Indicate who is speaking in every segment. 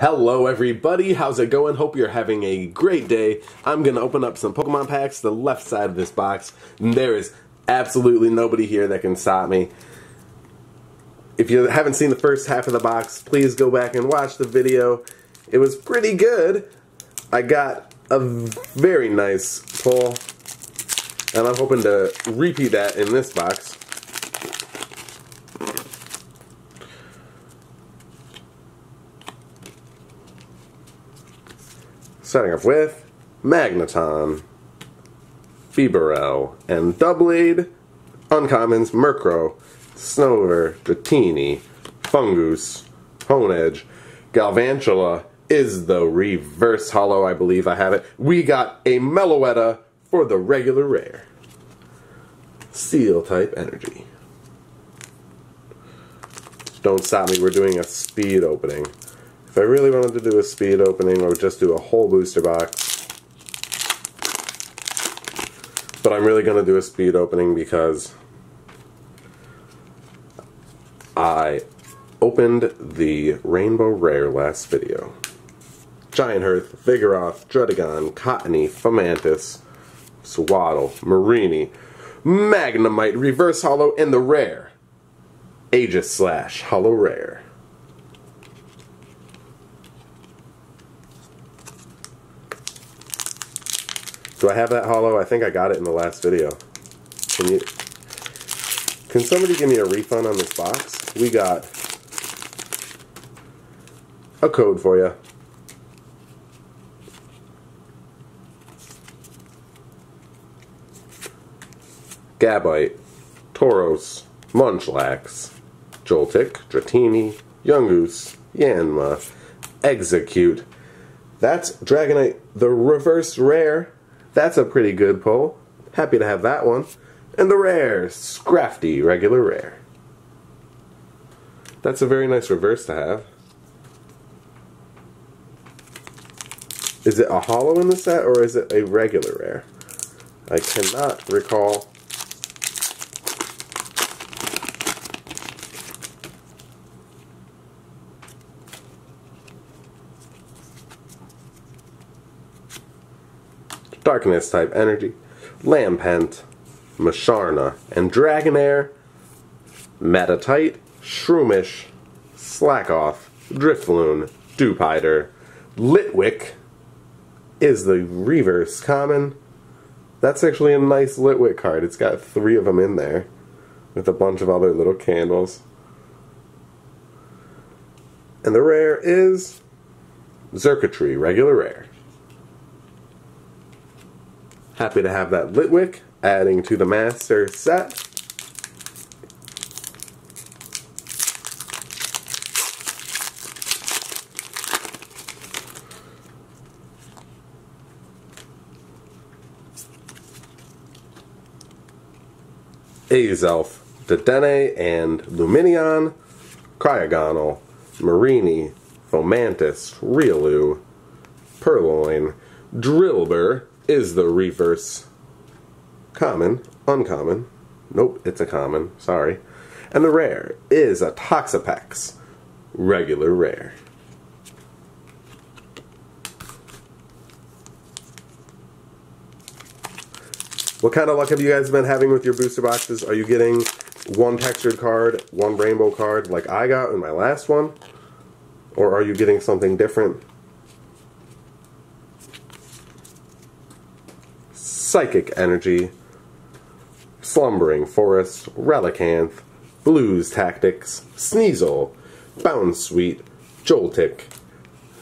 Speaker 1: Hello everybody, how's it going? Hope you're having a great day. I'm gonna open up some Pokemon packs, the left side of this box. And there is absolutely nobody here that can stop me. If you haven't seen the first half of the box, please go back and watch the video. It was pretty good. I got a very nice pull, and I'm hoping to repeat that in this box. Starting off with Magneton, Bibarel, and Doublade, Uncommons, Murkrow, Snover, Dratini, Foongus, Honedge, Galvantula is the reverse hollow, I believe I have it. We got a Meloetta for the regular rare. Steel type energy. Don't stop me, we're doing a speed opening. If I really wanted to do a speed opening, I would just do a whole booster box. But I'm really going to do a speed opening because I opened the Rainbow Rare last video. Giant Hearth, Vigoroth, Druddigon, Cottonee, Fomantis, Sewaddle, Mareanie, Magnemite, Reverse Hollow, and the Rare. Aegislash, Hollow Rare. Do I have that hollow? I think I got it in the last video. Can you Can somebody give me a refund on this box? We got a code for you. Gabite, Tauros, Munchlax, Joltik, Dratini, Yungoos, Yanma, Execute. That's Dragonite, the reverse rare. That's a pretty good pull. Happy to have that one. And the rare, Scrafty, regular rare. That's a very nice reverse to have. Is it a hollow in the set or is it a regular rare? I cannot recall. Darkness type energy, Lampent, Musharna, and Dragonair, Metatite, Shroomish, Slakoth, Drifloon, Dewpider, Litwick is the reverse common. That's actually a nice Litwick card. It's got three of them in there with a bunch of other little candles. And the rare is Xurkitree, regular rare. Happy to have that Litwick adding to the master set. Azelf, Dedenne, and Lumineon, Cryogonal, Mareanie, Fomantis, Riolu, Purrloin, Drillbur, is the reverse common, uncommon. Nope, it's a common, sorry. And the rare is a Toxapex, regular rare. What kind of luck have you guys been having with your booster boxes? Are you getting one textured card, one rainbow card like I got in my last one? Or are you getting something different? Psychic Energy, Slumbering Forest, Relicanth, Blues Tactics, Sneasel, Bounsweet, Joltik,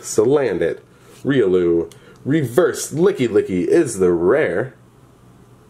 Speaker 1: Salandit, Riolu, Reverse Licky Lickilicky is the rare.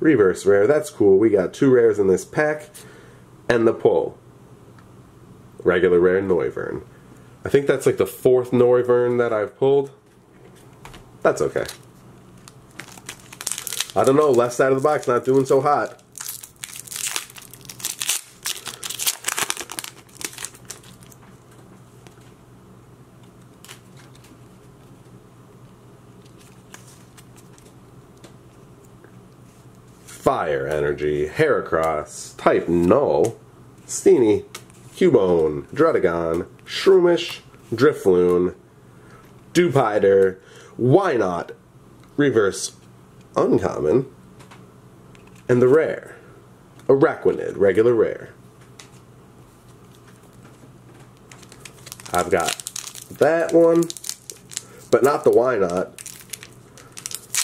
Speaker 1: Reverse rare, that's cool. We got two rares in this pack, and the pull. Regular rare Noivern. I think that's like the fourth Noivern that I've pulled. That's okay. I don't know, left side of the box not doing so hot. Fire Energy, Heracross, Type Null, Steenee, Cubone, Druddigon, Shroomish, Drifloon, Dewpider, Not, Reverse Uncommon, and the rare, Araquanid, regular rare. I've got that one, but not the Wynaut.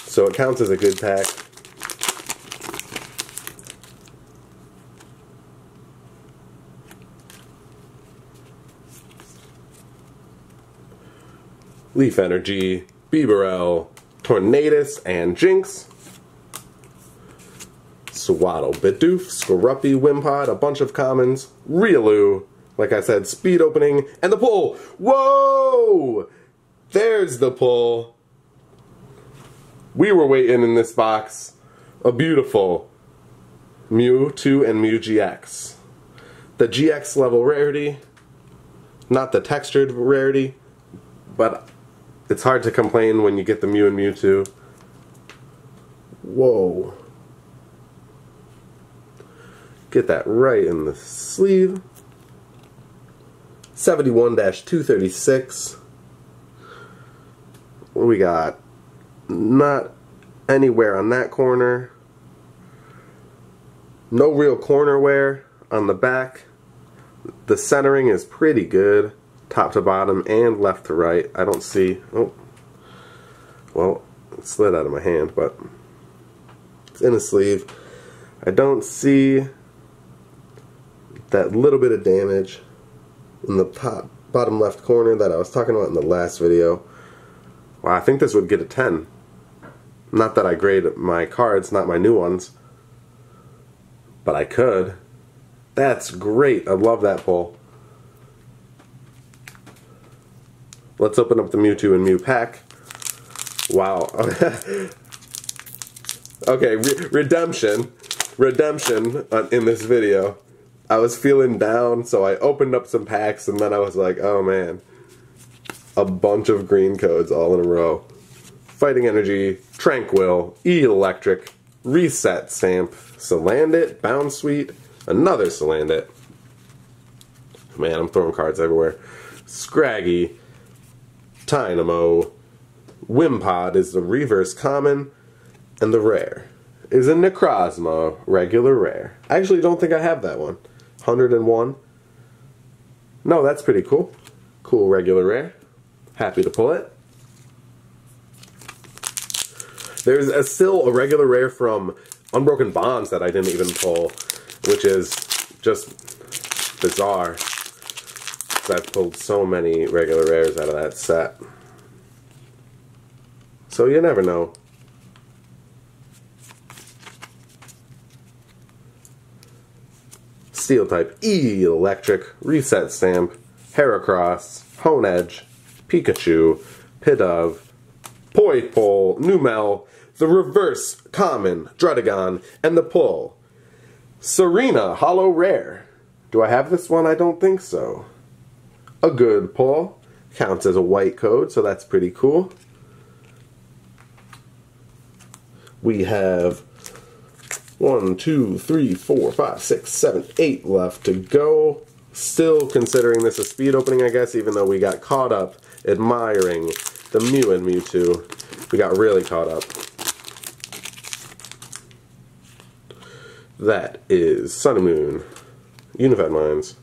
Speaker 1: So it counts as a good pack. Leaf Energy, Bibarel, Tornadus, and Jynx. Sewaddle, Bidoof, Skorupi, Wimpod, a bunch of commons, Riolu, like I said, speed opening, and the pull! Whoa! There's the pull. We were waiting in this box. A beautiful Mewtwo and Mew GX. The GX level rarity, not the textured rarity, but it's hard to complain when you get the Mew and Mewtwo. Whoa. Get that right in the sleeve. 71-236. We got not anywhere on that corner. No real corner wear on the back. The centering is pretty good top to bottom and left to right. I don't see, oh, well, it slid out of my hand, but it's in a sleeve. I don't see that little bit of damage in the top bottom left corner that I was talking about in the last video. Wow, I think this would get a 10. Not that I grade my cards, not my new ones. But I could. That's great. I love that pull. Let's open up the Mewtwo and Mew pack. Wow. okay, re redemption. Redemption uh, in this video. I was feeling down, so I opened up some packs, and then I was like, oh man. A bunch of green codes all in a row. Fighting Energy, Tranquill, E-Electric, Reset Stamp, Salandit, Bounsweet, another Salandit. Man, I'm throwing cards everywhere. Scraggy, Tynamo, Wimpod is the reverse common, and the rare is a Necrozma, regular rare. I actually don't think I have that one. 101. No, that's pretty cool. Cool regular rare. Happy to pull it. There's a, still a regular rare from Unbroken Bonds that I didn't even pull, which is just bizarre. I've pulled so many regular rares out of that set. So you never know. Steel type E electric, reset stamp, Heracross, Honedge, Pikachu, Pidove, Poipole, Numel, the reverse common, Druddigon, and the pull. Serena, hollow rare. Do I have this one? I don't think so a good pull. Counts as a white code, so that's pretty cool. We have one, two, three, four, five, six, seven, eight left to go. Still considering this a speed opening, I guess, even though we got caught up admiring the Mew and Mewtwo. We got really caught up. That is Sun and Moon, Unified Minds.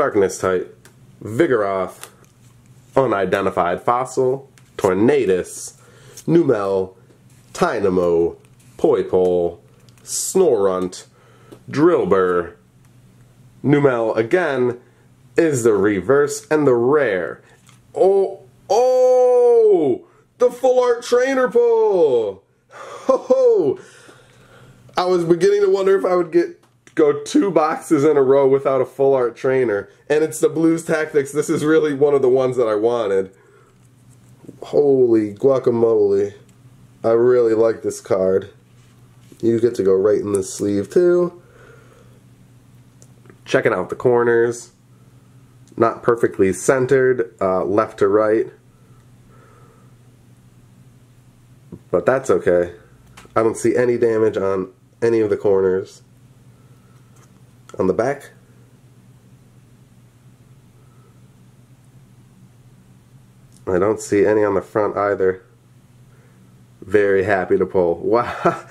Speaker 1: Darkness type, Vigoroth, Unidentified Fossil, Tornadus, Numel, Tynamo, Poipole, Snorunt, Drillbur. Numel again is the reverse and the rare. Oh, oh, the full art trainer pull. Ho ho. I was beginning to wonder if I would get go two boxes in a row without a full art trainer. And it's the Blues Tactics. This is really one of the ones that I wanted. Holy guacamole. I really like this card. You get to go right in the sleeve too. Checking out the corners. Not perfectly centered, uh, left to right. But that's okay. I don't see any damage on any of the corners on the back. I don't see any on the front either. Very happy to pull. Wow.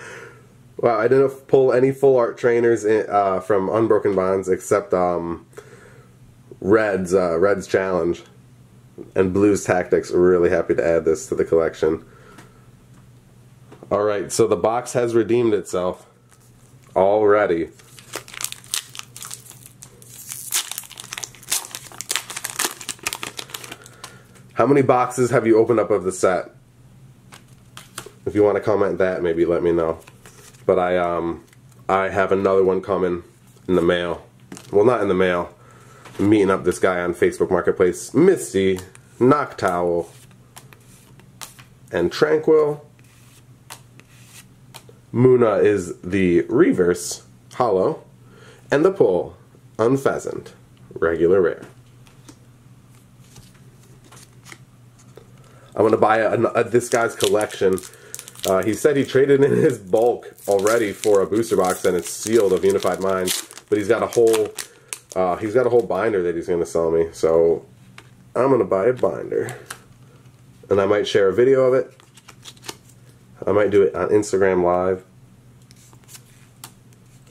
Speaker 1: Wow, I didn't pull any full art trainers in, uh, from Unbroken Bonds except um, Red's uh, Red's Challenge and Blues Tactics. Really happy to add this to the collection. All right, so the box has redeemed itself already. How many boxes have you opened up of the set? If you want to comment that, maybe let me know. But I um I have another one coming in the mail. Well, not in the mail. I'm meeting up this guy on Facebook Marketplace, Misty, Noctowl, and Tranquill. Munna is the reverse, hollow, and the pull, Unfezant, regular rare. I'm gonna buy a, a, this guy's collection. Uh, he said he traded in his bulk already for a booster box and it's sealed of Unified Minds, but he's got a whole uh, he's got a whole binder that he's gonna sell me. So I'm gonna buy a binder, and I might share a video of it. I might do it on Instagram Live.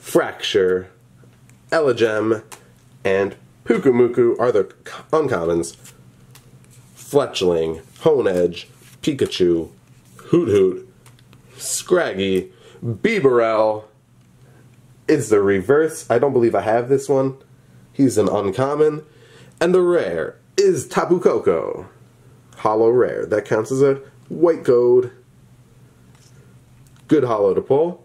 Speaker 1: Fraxure, Elgyem, and Pyukumuku are the uncommons. Fletchling, Honedge, Pikachu, Hoothoot, Scraggy, Bibarel is the reverse. I don't believe I have this one. He's an uncommon. And the rare is Tapu Koko. Hollow rare. That counts as a white code. Good hollow to pull.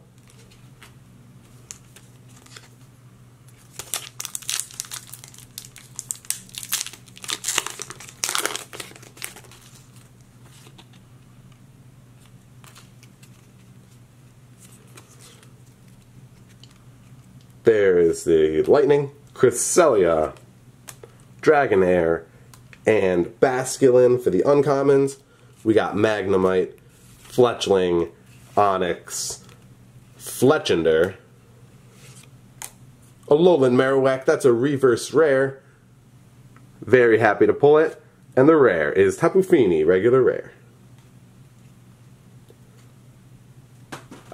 Speaker 1: The Lightning, Cresselia, Dragonair, and Basculin for the uncommons. We got Magnemite, Fletchling, Onix, Fletchinder, Alolan Marowak, that's a reverse rare. Very happy to pull it. And the rare is Tapu Fini, regular rare.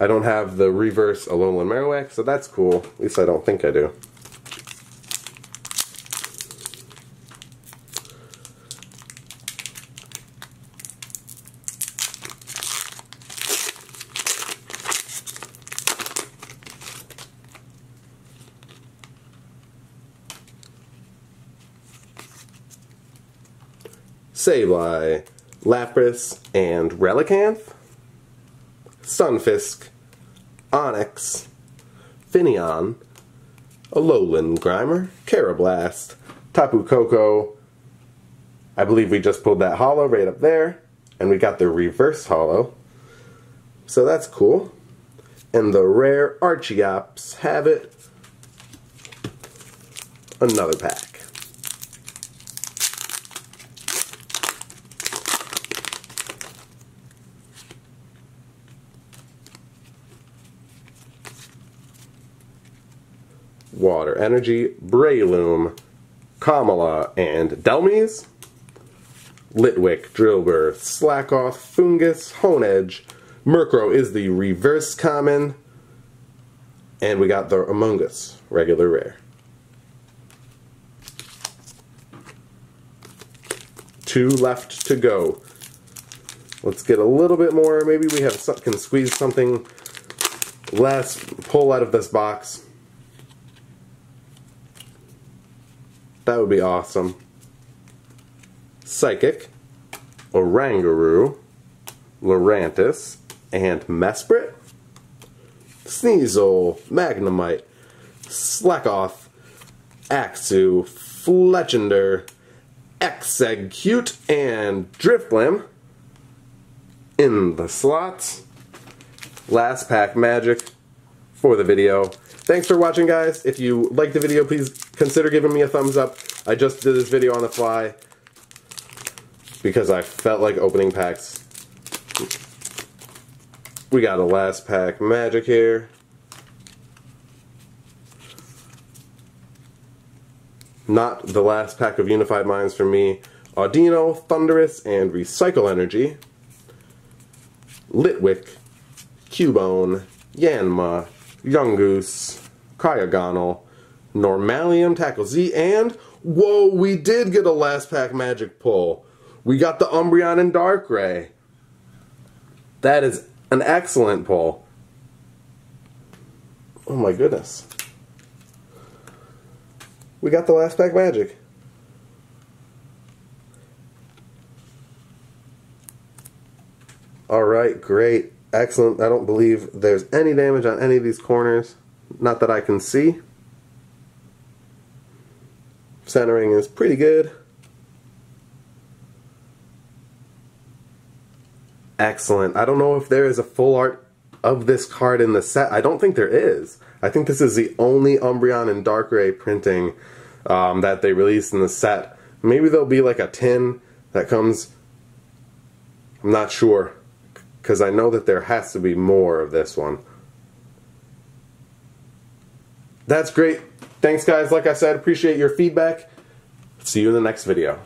Speaker 1: I don't have the reverse Alolan Marowak, so that's cool. At least I don't think I do. Sableye, Lapras, and Relicanth. Stunfisk, Onix, Finneon, Alolan Grimer, Karrablast, Tapu Koko. I believe we just pulled that hollow right up there. And we got the reverse hollow. So that's cool. And the rare Archeops have it. Another pack. Water Energy, Breloom, Komala, and Dhelmise. Litwick, Drillbur, Slakoth, Foongus, Honedge. Murkrow is the reverse common. And we got the Amoonguss, regular rare. Two left to go. Let's get a little bit more. Maybe we have can squeeze something less pull out of this box. That would be awesome. Psychic, Oranguru, Lurantis, and Mesprit. Sneasel, Magnemite, Slakoth, Axew, Fletchinder, Execute, and Drifblim in the slots. Last pack magic for the video. Thanks for watching, guys. If you liked the video, please consider giving me a thumbs up. I just did this video on the fly because I felt like opening packs. We got a last pack magic here. Not the last pack of Unified Minds for me. Audino, Thundurus, and Recycle Energy. Litwick, Cubone, Yanma, Yungoos, Cryogonal, Normalium, Tackle Z, and whoa, we did get a last pack magic pull. We got the Umbreon and Darkrai. That is an excellent pull. Oh my goodness. We got the last pack magic. Alright, great. Excellent. I don't believe there's any damage on any of these corners. Not that I can see. Centering is pretty good. Excellent. I don't know if there is a full art of this card in the set. I don't think there is. I think this is the only Umbreon and Darkrai printing um, that they released in the set. Maybe there'll be like a tin that comes. I'm not sure because I know that there has to be more of this one. That's great. Thanks guys, like I said, appreciate your feedback. See you in the next video.